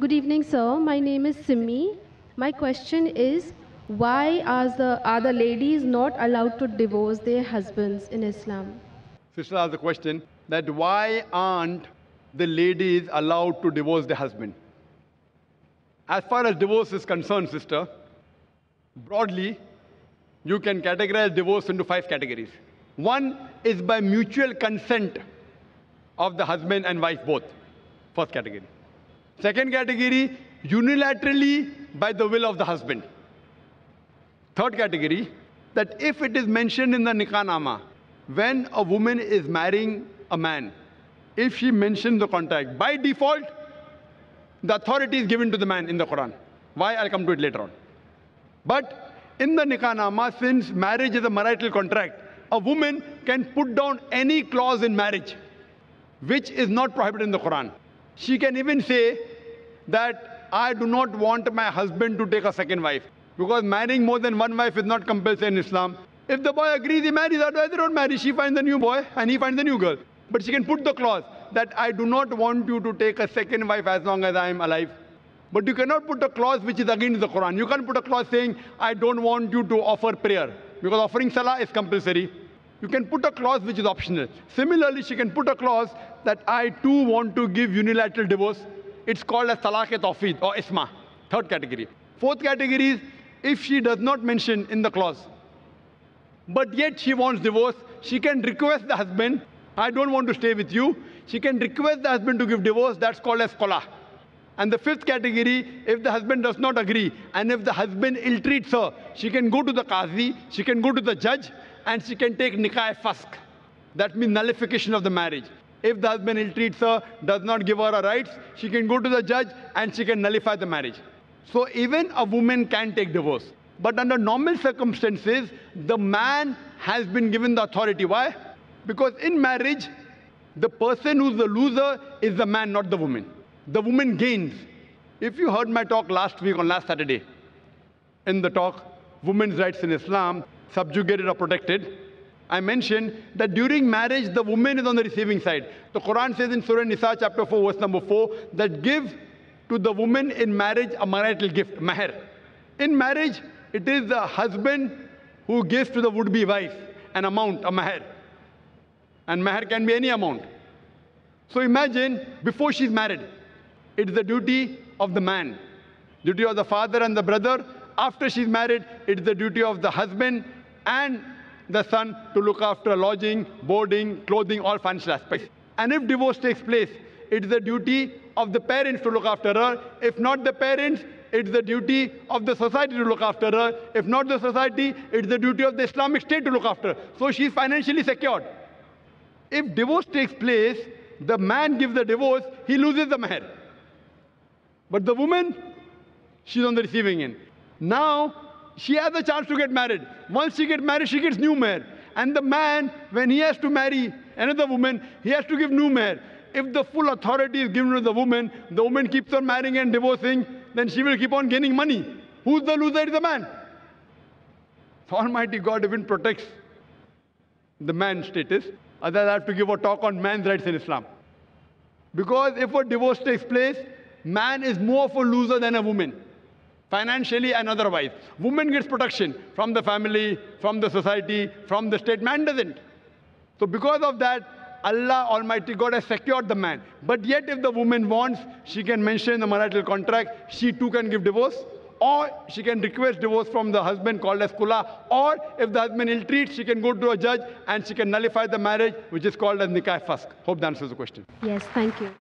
Good evening, sir. My name is Simi. My question is why are the, are the ladies not allowed to divorce their husbands in Islam? Sister asked the question that why aren't the ladies allowed to divorce their husband? As far as divorce is concerned, sister, broadly, you can categorize divorce into five categories. One is by mutual consent of the husband and wife both. First category. Second category, unilaterally by the will of the husband. Third category, that if it is mentioned in the Nikah Nama, when a woman is marrying a man, if she mentions the contract, by default, the authority is given to the man in the Quran. Why? I'll come to it later on. But in the Nikah Nama, since marriage is a marital contract, a woman can put down any clause in marriage which is not prohibited in the Quran. She can even say that I do not want my husband to take a second wife because marrying more than one wife is not compulsory in Islam. If the boy agrees, he marries, otherwise they don't marry. She finds a new boy and he finds a new girl. But she can put the clause that I do not want you to take a second wife as long as I am alive. But you cannot put a clause which is against the Quran. You can't put a clause saying, I don't want you to offer prayer. Because offering salah is compulsory. You can put a clause which is optional. Similarly, she can put a clause that I too want to give unilateral divorce. It's called as talaq tafwid or isma. Third category. Fourth category is if she does not mention in the clause, but yet she wants divorce, she can request the husband, I don't want to stay with you. She can request the husband to give divorce. That's called as khula. And the fifth category, if the husband does not agree, and if the husband ill-treats her, she can go to the qazi, she can go to the judge, and she can take nikah faskh. That means nullification of the marriage. If the husband ill-treats her, does not give her her rights, she can go to the judge and she can nullify the marriage. So even a woman can take divorce. But under normal circumstances, the man has been given the authority. Why? Because in marriage, the person who's the loser is the man, not the woman. The woman gains. If you heard my talk last week on last Saturday, in the talk, Women's Rights in Islam, Subjugated or Protected, I mentioned that during marriage, the woman is on the receiving side. The Quran says in Surah Nisa, chapter 4, verse number 4, that give to the woman in marriage a marital gift, mahr. In marriage, it is the husband who gives to the would-be wife an amount, a mahr. And mahr can be any amount. So imagine, before she's married, it's the duty of the man, duty of the father and the brother. After she's married, it's the duty of the husband and the son to look after lodging, boarding, clothing, all financial aspects. And if divorce takes place, it's the duty of the parents to look after her. If not the parents, it's the duty of the society to look after her. If not the society, it's the duty of the Islamic State to look after her. So she's financially secured. If divorce takes place, the man gives the divorce, he loses the mahr. But the woman, she's on the receiving end. Now, she has a chance to get married. Once she gets married, she gets new mahr. And the man, when he has to marry another woman, he has to give new mahr. If the full authority is given to the woman, the woman keeps on marrying and divorcing, then she will keep on gaining money. Who's the loser? Is the man. Almighty God even protects the man's status. Otherwise, I have to give a talk on man's rights in Islam. Because if a divorce takes place, man is more of a loser than a woman financially and otherwise. Woman gets protection from the family, from the society, from the state. Man doesn't. So because of that, Allah Almighty God has secured the man. But yet if the woman wants, she can mention the marital contract, she too can give divorce. Or she can request divorce from the husband called as khula. Or if the husband ill-treats, she can go to a judge and she can nullify the marriage, which is called as nikah faskh. Hope that answers the question. Yes, thank you.